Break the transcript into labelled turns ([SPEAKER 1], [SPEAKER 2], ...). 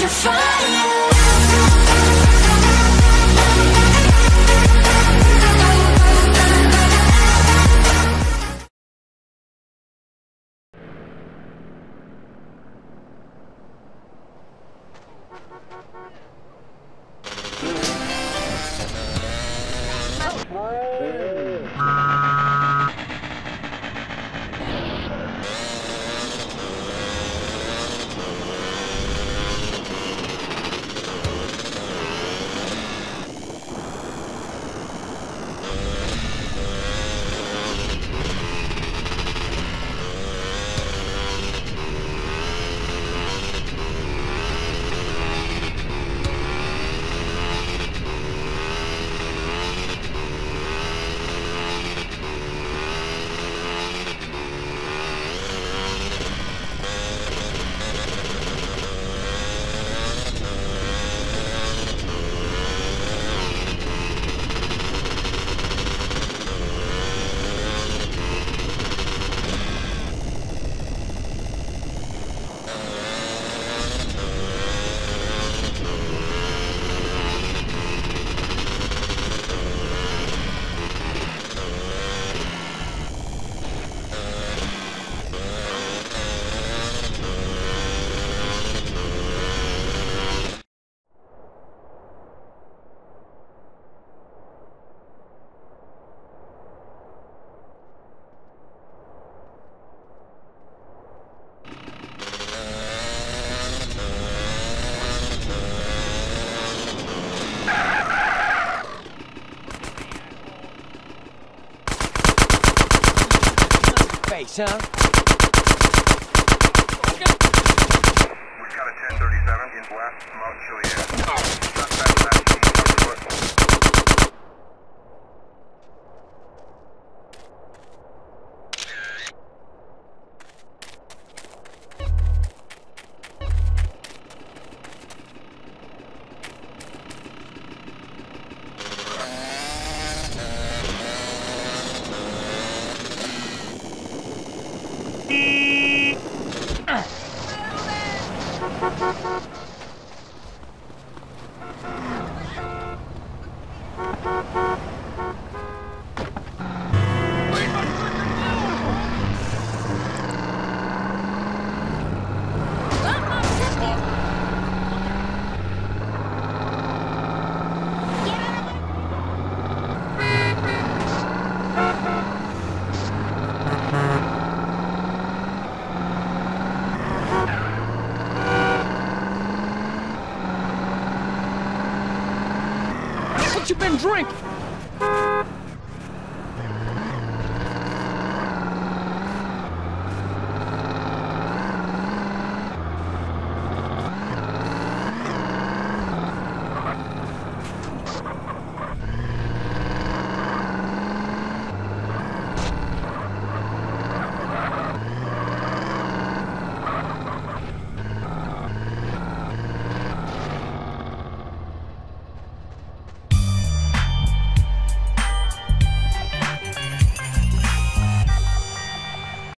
[SPEAKER 1] Your fire.
[SPEAKER 2] Face, huh?
[SPEAKER 3] Thank you.
[SPEAKER 2] What you been drinking?